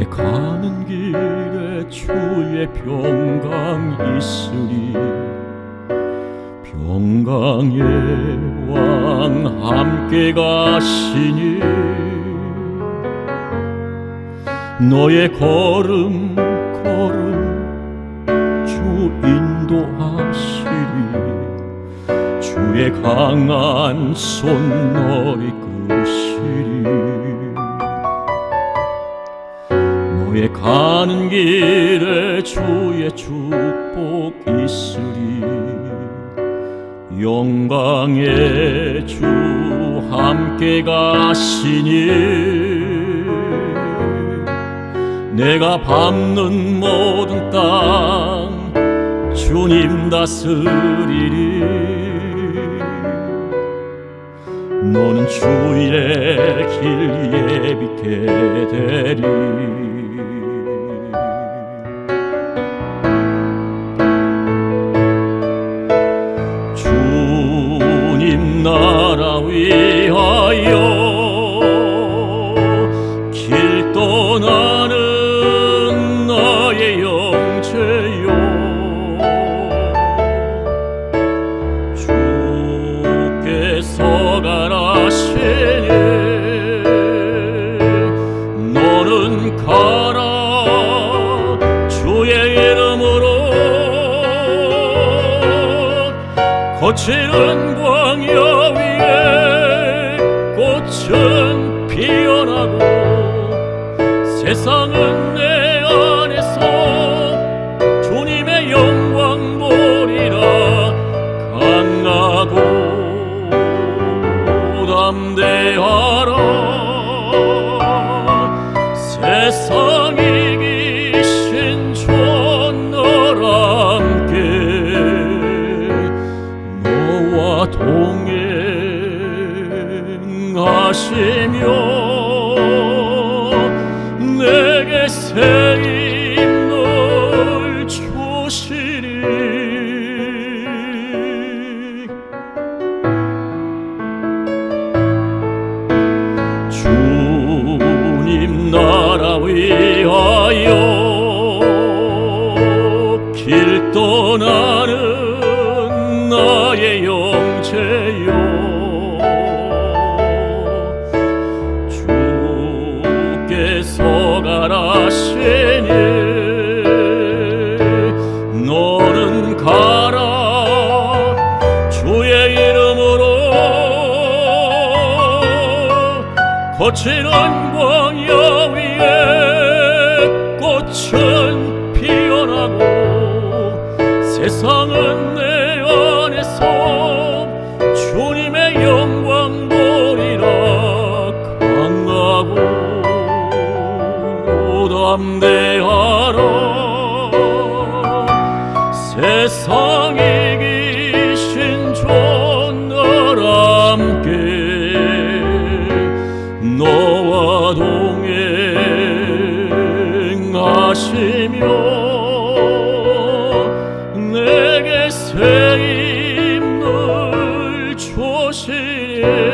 너의 가는 길에 주의 평강 있으리. 평강의 왕 함께 가시니 너의 걸음 걸음 주 인도하시리. 주의 강한 손 너희 끄시리 너의 가는 길에 주의 축복 있으리. 영광의 주 함께 가시니. 내가 밟는 모든 땅 주님 다스리리. 너는 주의 길 예비게 되리 나라 위하여 길 떠나는 나의 영체요. 주께서 가라시니 너는 가라. 주의 이름으로 거칠은 세상은 내 안에서 주님의 영광 보리라 강하고 담대하라. 세상 이 기신 주 너라 함께 너와 동행하시며 새 힘을 주시리 가라시니 너는 가라. 주의 이름으로 거칠은 담대하라 세상 이기신 주 너라 함께 너와 동행하시며 내게 새 힘을 주시리